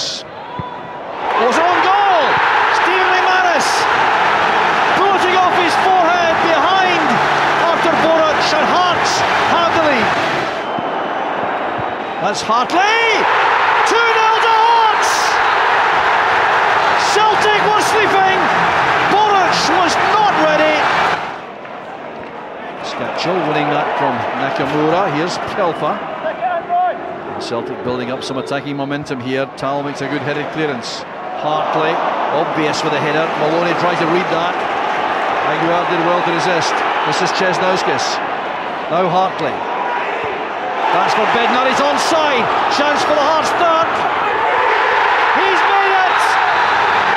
box. Was on goal! Stephen McManus putting off his forehead behind Artur Boruc and Hearts have the lead. That's Hartley! 2 0 to Hearts! Celtic was sleeping, Boruc was not ready. Winning that from Nakamura. Here's Pelfa. Celtic building up some attacking momentum here. Tall makes a good headed clearance. Hartley, obvious with a header. Maloney tries to read that. Aguiar did well to resist. This is Cesnauskis. Now Hartley. That's for Bednar, he's onside. Chance for the third.